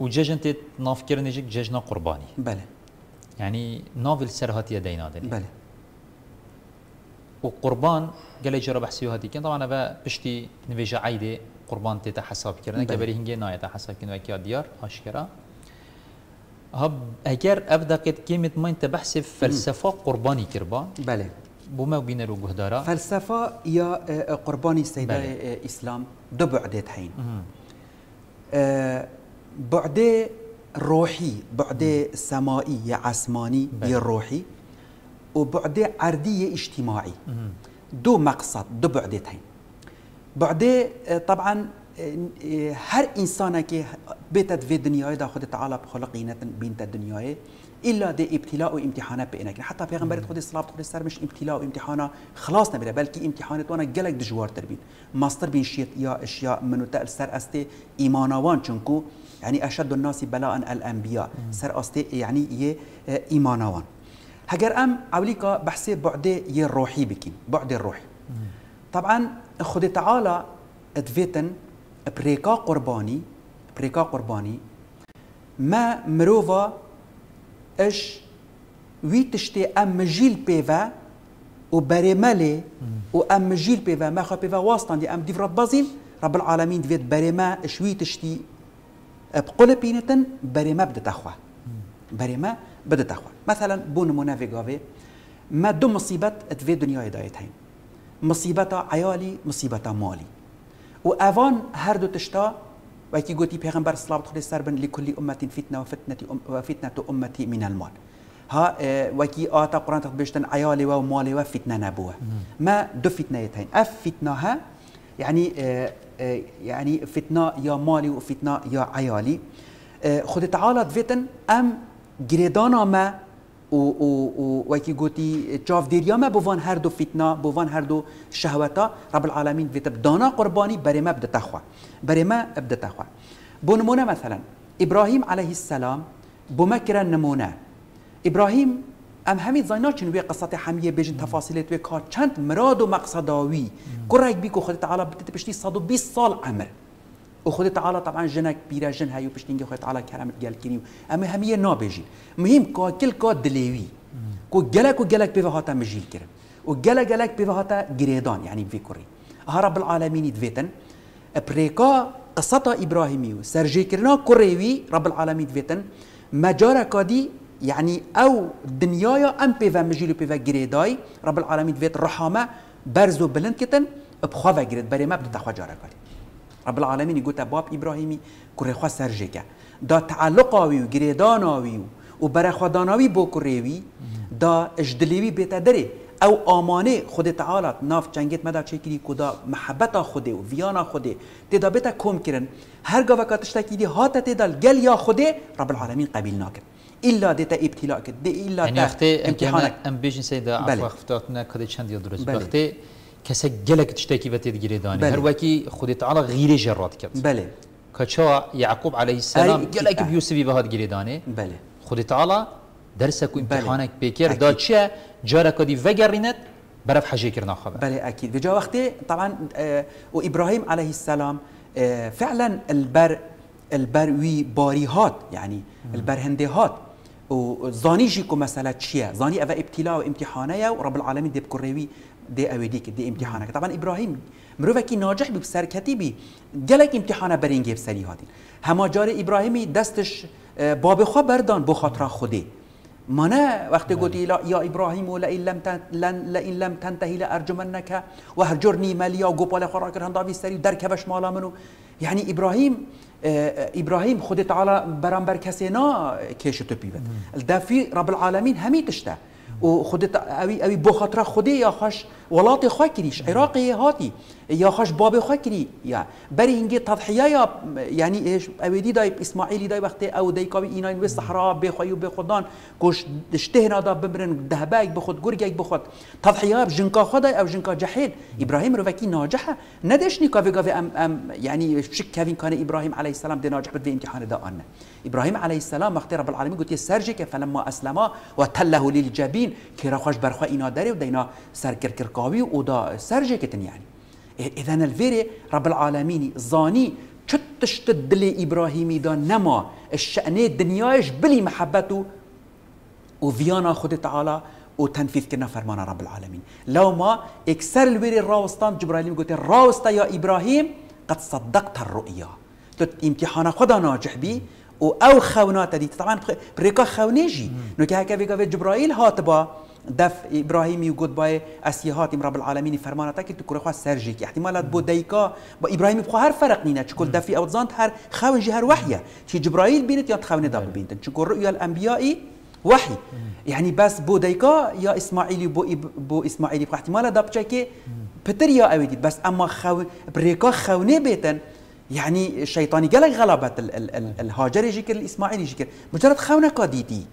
Speaker 1: وجاجن تي ناف كرنيجك جاجنا قرباني
Speaker 2: بله
Speaker 1: يعني نوفل سرهاتي دينادني
Speaker 2: بله
Speaker 1: وقربان قال جرى بحسيو هذه كان طبعا أنا بشتي نفيجا عيدي قربان تيتا حساب كرنا. كبري هنجي نايتا حساب كنا كي ديار آشكرا. هب اگر ابدقت كلمه ما انت بحث فلسفة قرباني كربا.
Speaker 2: بله
Speaker 1: بوما وبين رو جهدارا
Speaker 2: فلسفة يا قرباني سيدة
Speaker 1: بله.
Speaker 2: إسلام. دو بعدت هين بعد روحي بعد سمائي يا عسماني
Speaker 1: بله.
Speaker 2: يا روحي. وبعد عردي اجتماعي. دو مقصد دو بعدت هين بعد طبعا هر انسان که بيتت في دنیای دا خود تعالی بخلقینت بینت دنیای إلا ده ابتلاء و امتحانات بینک حتی پیغمبر خود صلوات خود سر مش ابتلاء و امتحانا خلاص نبره بلکه امتحانات وأنا گلک دجوار تر بین. ماستر بین شیت یا اشیاء منو تل سر است ایمانوان چونکو يعني اشد الناس بلاء الانبياء سر است يعني يه ایمانوان. هجر أم اوليكا بحثي بعد يه روحي بكين بعد الروح طبعا خود تعالى أدفيتن بريكا قرباني بريكا قرباني. ما مروفا إش وی تشتی أم جیل پیوا و برمله و ام جیل پیوا ما خا پیوا واسطان دي أم ديفرات بازين رب العالمين دفيت برما شوي تشتي بقول بينتن برما بدت اخوا برما بدت اخوا مثلا بون منافقه ما دو مصيبات اتفي دنيا دايتين مصيبة عيالي مصيبة مالي. وأفان هر دو تشتا وكي قلتي پیغمبر صلى الله عليه وسلم لكل أمة فتنة وفتنة أم وفتنة أمتي من المال. ها وكي آتا قرآن تخبشتن عيالي ومالي وفتنة نبوة. ما دو فتنة يتين أف فتنة ها يعني يعني فتنة يا مالي وفتنة يا عيالي. خد تعالى دفتن أم جريدانا ما و و و وکی گوتی چاف دیریا ما بوان هر دو فتنه بوان هر دو شهوتا رب العالمین ویت دانا قربانی برای ما بدت تخوا. برای ما بدت تخوا. بو نمونه مثلا ابراهیم علیه السلام بو مکر نمونه. ابراهیم ام همین زاینا چون وی قصت حمیه بیجن تفاصیلت وی کار چند مراد و مقصداوی. کرک بی که خود تعالی بتت پشتی 120 سال عمر. وخذ تعالى طبعا جنك بيرا جن هاي وبشتينجي خذ تعالى كرامة قال كريم أما هم هي نابجي مهم كا كل كا دليوي كو جلك وجلك بفهاتا مجيل كرم وجلك جلك بفهاتا جريدان يعني في كوري ها رب العالمين يدفيتن بريكا قصة إبراهيمي سرجي كرنا كوريوي رب العالمين يدفيتن مجارة كادي يعني أو دنيايا أم بيفا مجيل بيفا جريداي رب العالمين يدفيت رحمة برزو بلند كتن بخوافا جريد بري ما بتتخوى جارة كادي رب العالمین گوت باب ابراهیمی کره خوا سرجه دا تعلق آوی و گریدان آوی و برخواداناوی بو دا اجدلیوی بیتا دره. او آمانه خود تعالی ناف چنگیت مدا چکری کدا محبت خوده و ویانا خوده. تدا بیتا کم کرن. هر گا وکاتش تکیدی هات تدال گل یا خوده رب العالمین قبیل ناکن. الا دیتا ابتلاء کرد دی الا
Speaker 1: یعنی تا امتحانک ام بیشن سیدا بله. عفو افتاتنا کده چند یا درست. بله. کسی گلک تشتکی و تدگیری دانی. هر وکی خود تعالی غیر جرات کرد.
Speaker 2: بله.
Speaker 1: کچا یعقوب علیه السلام
Speaker 2: أي-
Speaker 1: گلک
Speaker 2: أه.
Speaker 1: بیوسفی به هاد گیری دانی.
Speaker 2: بله.
Speaker 1: خود تعالی درسك و امتحانك بكر
Speaker 2: أكيد.
Speaker 1: دا چه جارك دي وگرينت برف حاجة كرنا خبر.
Speaker 2: بله أكيد في جا وقتي طبعا آه وابراهيم عليه السلام آه فعلا البر البر وي باريهات يعني البر هندهات وزاني جيكو مسألة شيا زاني أفا ابتلاء وامتحانية ورب العالمين دي بكريوي دی اوی دی که دی امتحانه که. طبعا ابراهیم مروه کی ناجح بی سرکتی بی گلک امتحانه برینگی بسری هاتین هما جار ابراهیمی دستش باب خوا بردان بخاطر خودی. مانه وقتی بله. گوتی یا ابراهیم ولا ان لم لن این لم تنتهي لارجمنك وهجرني مليا گوپال خورا کران داوی سری در کبش مالا منو. یعنی ابراهیم ابراهیم خود تعالی برام بر کسی نا کشتو پیوند. دفی رب العالمین همی تشته. او خودت اوی اوی بخاطر خودی یا خوش وڵاتی خوا کریش عێراقی هاتی. یاخەش بابێ خوا کری یا. بەری هینگێ تەضحیە یا یعنی ئێش ئەوێدی دای ئیسماعیلی دای وەختێ ئەو دەیکاوی ئینای وێ سەحرا بێخوای و بێخۆدان دشته شتێنادا ببرن دەهبایك بخۆت بخود تضحيه تەضحیە ژنکا خۆدای ئەو ژنکا جەحێت ئیبراهیم رو ناجەحە ناجحه. کاوێگاوێ ئەم ئەم یعنی شک کەوین کانه ابراهیم علیه السلام دێ ناجەح امتحان دا ئەنە ابراهيم عليه السلام وقت رب العالمين قلت سرجك فلما اسلما وتله للجبين كي رخش برخوا اينا داري ودينا سر كركر كركركاوي ودا سرجكتن يعني. إذا الفيري رب العالمين زاني تشت دلي إبراهيمي دا نما الشأن دنياش بلي محبته وفيانا خد تعالى وتنفيذ كنا فرمان رب العالمين. لو ما إكسر الويري الراوستان جبرائيل قلت الراوستا يا إبراهيم قد صدقت الرؤيا. تت امتحان خدا ناجح بي و أو خونات دي. طبعا بريكا خونيجي. نو كي هكا فيكا جبرائيل هاتبا دف ابراهيمي وجود باي أسيهات رب العالمين فرمانه تاكي تكره خوا سرجيك. احتمالات بو ديكا با إبراهيم بخو هر فرق نينا تشكل دفي أو زانت هر خون جهر وحية. شي جبرائيل بينت يا تخون داب بينت تشكل رؤيا الأنبياء وحي. يعني بس بو ديكا يا اسماعيلي بو بو اسماعيلي بخو احتمال داب تشكي بتر يا اويدي بس أما خو بريكا خونه بيتن يعني الشيطاني قال غلبت الهاجري جيكر الاسماعيلي جيكر مجرد خونه قاديتي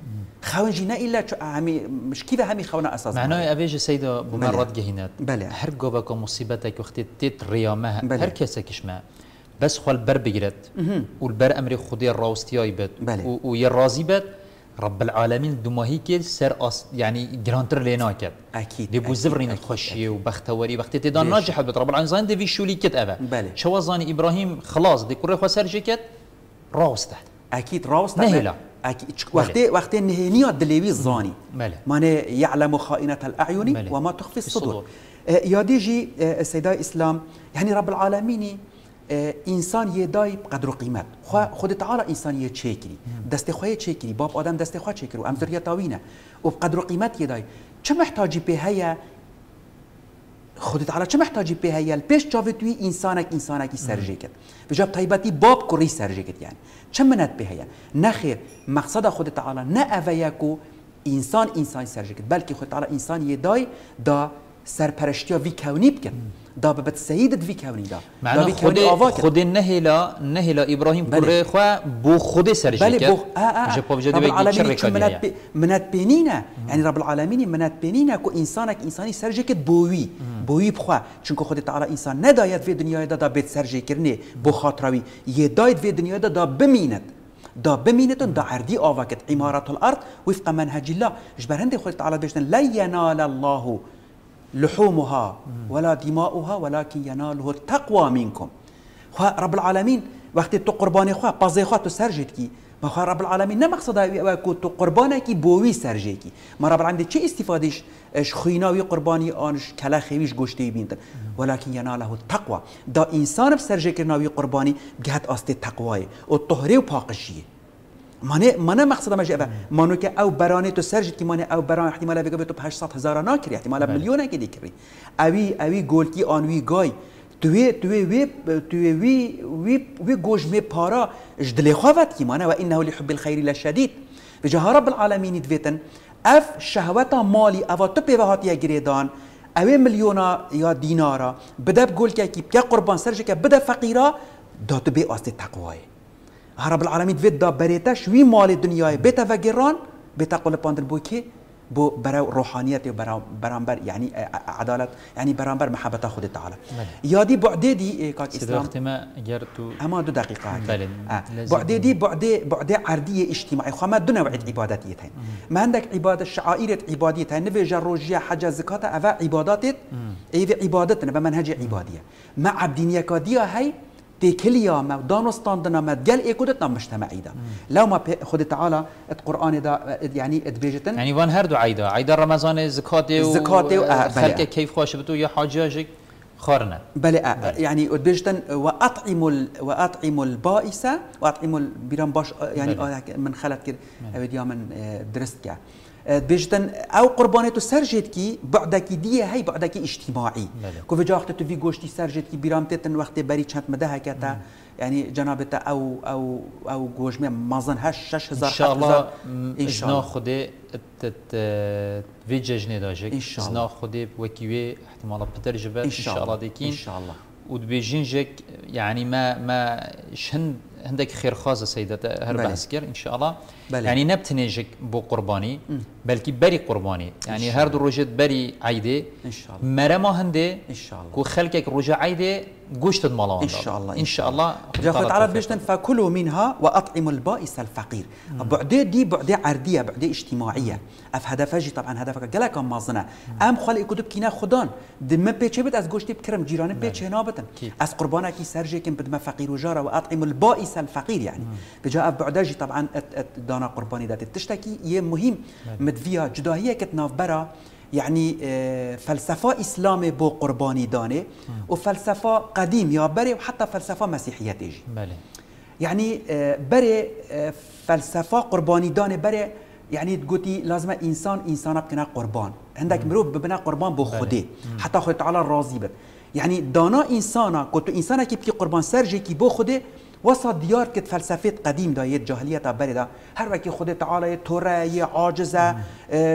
Speaker 2: خاون جينا الا همي مش كذا همي خونا أساس
Speaker 1: معناه ابيج سيدا بمرات جهينات
Speaker 2: بله.
Speaker 1: هر جوبك مصيبتك وقت تيت ريامها هر كسك ما بس خو البر بجرت والبر امري خدي الراوستياي بت ويرازي بت رب العالمين دماهي كي سر أص يعني جرانتر لينا كت دي بو زفرين الخشيه وبختوري بختي تدا ناجح بت رب العالمين زين دي في شولي كت ابا
Speaker 2: بله.
Speaker 1: شو زاني إبراهيم خلاص دي كره خو سر جكت راوست تحت
Speaker 2: أكيد راوست
Speaker 1: نهلا
Speaker 2: أكيد. وقت وقت نهينيا دليوي الزاني
Speaker 1: ماله
Speaker 2: ماني يعلم خائنة الأعين. وما تخفي الصدور, ديجي آه السيدة إسلام يعني رب العالمين آه إنسان يداي بقدر قيمت خو خود تعالى إنسان يتشكري دست خوي يتشكري باب آدم دست خو تشكري وام ذريه طاوينة. وبقدر قيمت يداي چه محتاجي به هيا خود تعالى چه محتاجي به هيا البيش جافتوي انسانك انسانك سرجيكت بجاب طيبتي باب كوري سرجيكت يعني چه منت به هيا نخير مقصد خود تعالى نه اويكو انسان انسان سرجيكت بلکه خود تعالى انسان يداي دا سرپرشتیا وی کونی بکن. دا ببت سیدت وی کونی دا.
Speaker 1: معنا خود خود نهلا نهلا ابراهیم بله. خو بو خود سر
Speaker 2: بله بو
Speaker 1: جبو جدی
Speaker 2: بگی چرک
Speaker 1: کنی
Speaker 2: منات بي منات بینینا یعنی رب العالمین منات بینینا کو انسانک انسانی سر جکت بوی. بوی بخوا. چون خود تعالی انسان ندایت وی دنیای دا, دا بت سرج کرنی. بو خاطروی یه دایت وی دنیای دا, دا بمیند دا بمينتن دا عردي آواكت عمارة الأرض وفق منهج الله. جبر هندي خلت على بيشتن لا ينال الله لحومها ولا دماؤها ولكن يناله التقوى منكم. رب العالمين وقت تو قرباني خوا بازي خوا تو سرجت کی؟ ما خوا رب العالمين نه مقصد کو تو قربانه کی بوی سرجه کی. ما رب العالمين چه استفادهش؟ اش خویناوی قربانی آنش کلا خیویش گشته بینتن ولكن يناله التقوى. دا انسان بسرجه کرناوی قربانی بگهت آست تقوای. و طهره و پاقشیه. مانه مانه مقصد ما جابه مانو که او برانه تو سرجت که مانه او بران احتمال بگه تو 800 هزار ناکری احتمال میلیون که دیکری اوی اوی گولکی آنوی گای. توی توی وی توی وی وی وی گوش می پارا. جدل خوات کی مانه؟ و انه لحب الخير لشدید. بجاه رب العالمین دویتن. اف شهوت مالی او تو به هات یا گریدان. اوی میلیونا یا دینارا. بده گول که کی قربان سرج که بده فقیرا دات به است تقوای هەرە وید دا بریتش وی مال دنیای بێتەڤە گێڕان بێتە قلپاندن بۆ کێ بۆ بەرەو ڕۆحانیەتی و بەرامبەر ینی عدالت ینی بەرامبەر محبت خودی تعالی یادی بعدێدی
Speaker 1: اما دو دقیقه
Speaker 2: بعدی دقیقا بعدێدی
Speaker 1: بعدێ
Speaker 2: عردیە ئیشتیماعی خۆمە دونەوەعید عیباەتیت هەین مندێک عیبادە شعائرێت عیبادیت هە نوێژە ڕۆژیە حج زکات ئەە عیباداتێت ئێوێ عیبادتن بە من هەجێ عیبادیە مە که دیا هی عبدينية كادية هاي تكليا ما ما ديال ايكودتنا مجتمعي دا لو ما خد تعالى القران دا يعني ادبيجتن
Speaker 1: يعني وان هردو عيدا. عيدا رمضان زكاتي
Speaker 2: زكاتي
Speaker 1: خلق كيف خوش بتو يا حاجاجك خارنا
Speaker 2: بلى يعني ادبيجتن واطعم ال... واطعم البائس واطعم البيران باش يعني. من خلت كده من درست كده بيجتن أو قربانيتو سرجت كي بعدك دي هي بعدك اجتماعي. كو في جاخت تو في غوشتي سرجت كي بيرامتن وقت بري چت مده كتا يعني جنابتا أو أو أو گوش می مازن هش 6000
Speaker 1: ان شاء الله ان شاء الله خدي في ججني داجك
Speaker 2: ان شاء الله
Speaker 1: خدي وكيوي احتمال بترجبه
Speaker 2: ان شاء الله
Speaker 1: ديكين
Speaker 2: ان شاء الله
Speaker 1: ودبيجينجك يعني ما ما شن عندك خير خاصة سيدة هرب عسكر إن شاء الله
Speaker 2: بلي.
Speaker 1: يعني نبتنجك بو قرباني بلكي بري قرباني. يعني هر دو روجت بري عيدة
Speaker 2: إن شاء الله.
Speaker 1: مرما هندي
Speaker 2: إن شاء الله.
Speaker 1: كو خلقك رجع عيدة قوشت المالان
Speaker 2: إن شاء الله
Speaker 1: إن شاء الله.
Speaker 2: جاء تعالى بيشتن فكلوا منها وأطعموا البائس الفقير. بعدي دي بعدي عردية بعدي اجتماعية. أف هدف جي طبعا هدفك. قال كم مازنه أم خال يكتب كينا خدان. دم بيتش بت از گوشت بكرم. جيران بيتش هنابتن از قربانك سرجي كم بدما فقير وجاره واطعم البائس الفقير يعني. بجاء بعداجي طبعا دانا قرباني دات تشتكي يه مهم مدفيا جداهيه كتناف برا يعني فلسفة إسلامي بو قرباني داني وفلسفة قديم يا بري وحتى فلسفة مسيحية تيجي
Speaker 1: بله.
Speaker 2: يعني بري فلسفه قرباني دان بري يعني تقولي لازم انسان انسان بكنا قربان. عندك مروف ببنا قربان بو خدي حتى خد تعالى راضي بد يعني دانا انسانا كنت انسانا كي بكي قربان سرجي كي بو خدي وسط دیار که فلسفیت قدیم دا یه جاهلیت بری دا هر وقت خود تعالی توره یه عاجزه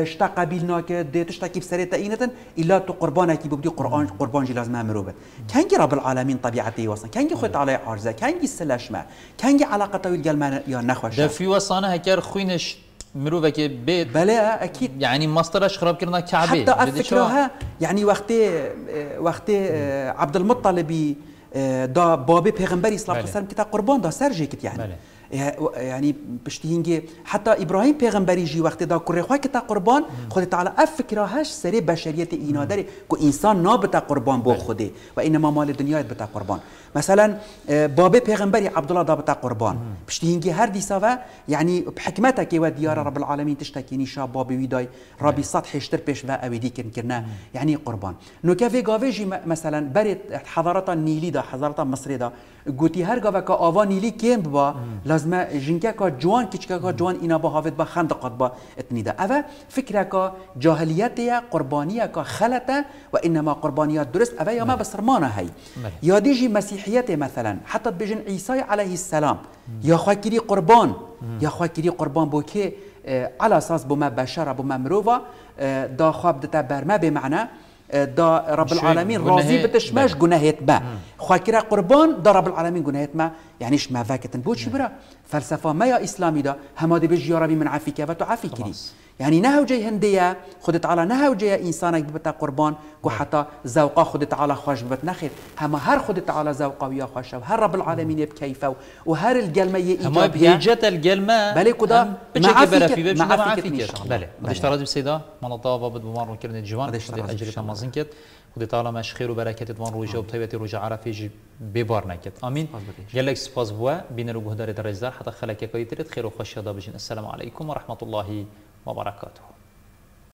Speaker 2: شتا قبیل ناکه دیتش تکیب سری تا اینتن الا تو قربانه کی بودی قرآن قربان جی لازم امرو بد کنگی رب العالمین طبیعتی وسط کنگی خود تعالی عاجزه کنگی سلشمه کنگی علاقه توی گل یا
Speaker 1: نخوشه دفی وسطانه هکر خوینش مروفة بيت
Speaker 2: بله، اكيد
Speaker 1: يعني یعنی مسترش خراب كرنا كعبه
Speaker 2: حتى فكرها يعني یعنی وقتی وقتی عبد المطلب دا باب پیغمبر اسلام بله. سلام کتا قربان دا سر جه کت یعنی يعني بشتي حتى إبراهيم پیغمبري جي وقت دا كره خو كتا قربان خود تعالى افكره هاش سري بشريت اينا داري كو انسان نابتا قربان بو خودي وانما مال الدنيا بتا قربان. مثلا بابي پیغمبري عبد الله دا بتا قربان. بشتي هر دي سوا يعني بحكمتك وديار رب العالمين تشتكي نشا بابي ويداي ربي سطح يشتر بيش و اويدي كرنا يعني قربان. نو كافي غافيجي مثلا بريت حضارة النيلي دا حضارة مصر دا قوتي هر كا آوا نيلي كيم ببا دازما جنگا کا جوان کیچکا جوان اینا با هاوت با خندقات با اتنیدا اوا فکر کا جاهلیت یا قربانیه کا خلطه و انما قربانیات درست. اوا یا ما بله. بسرمانه هی بله. یادیجی مسیحیت مثلا. حتی بجن عیسی علیه السلام. یا خواکری قربان. یا خواکری قربان بو که على اساس ما بشر بما مروفا دا خواب دتا به بمعنى دا رب العالمين راضي بتشماش جناهيت با خاكرا قربان دا رب العالمين جناهيت ما يعنيش ما فاكتن بوش برا. فلسفة ما يا إسلامي دا هما دي بيجي ربي من عافيك وتعافي كري يعني نهو جاي هندية خد تعالى نهو جاي إنسانك ببتا قربان كو حتى زوقا خد تعالى خوش ببت نخير. هما هر خد تعالى زوقا ويا خوش وهر رب العالمين بكيفه وهر القلمة يجابها
Speaker 1: هما بيجت القلمة
Speaker 2: بلي كدا
Speaker 1: مع فيك مع فيك بله. بدش تراد بسيدا من الله بابد بمار وكرن الجوان أجري تمازن كت خدي تعالى مش خير وبركة تمر روجا وبطيبة روجا عرفي جي ببار نكت آمين جلك سپاس بوا بين رو بهدار الرزدار حتى خلك كايترت خير وخوش بجين السلام عليكم ورحمة الله وبركاته